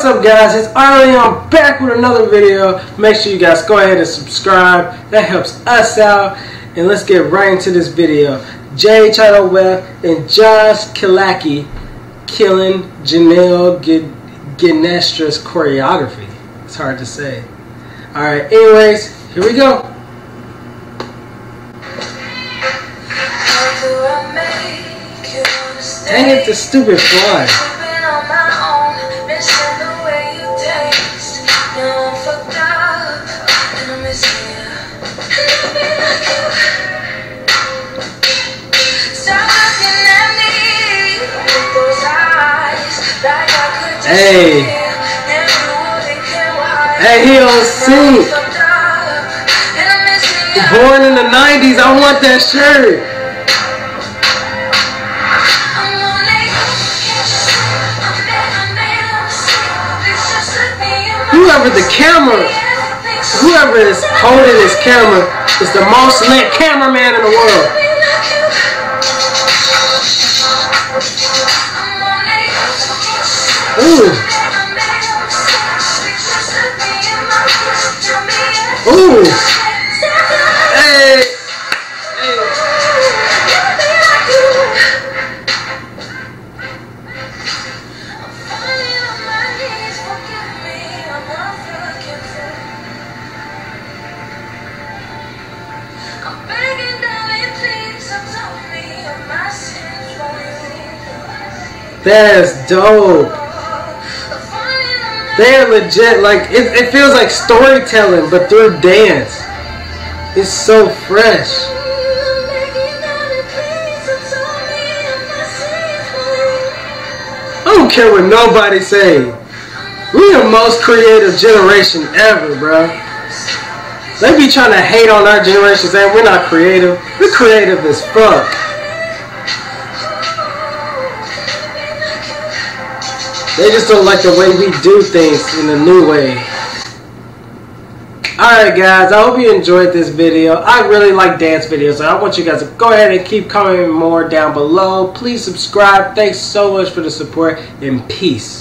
What's up guys, it's Arlie, I'm back with another video. Make sure you guys go ahead and subscribe, that helps us out. And let's get right into this video. Jay Webb and Josh Killacky killing Janelle Ginestra's choreography. It's hard to say. Alright, anyways, here we go. Dang it, the stupid fly. Hey. Hey, he on sync. Born in the 90s, I want that shirt. Whoever the camera, whoever is holding this camera is the most lit cameraman in the world. Ooh. Ooh. That's dope. They're legit, like, it, it feels like storytelling, but through dance. It's so fresh. I don't care what nobody say. We the most creative generation ever, bro. They be trying to hate on our generation saying we're not creative. We're creative as fuck. They just don't like the way we do things in a new way. Alright guys, I hope you enjoyed this video. I really like dance videos, so I want you guys to go ahead and keep commenting more down below. Please subscribe. Thanks so much for the support, and peace.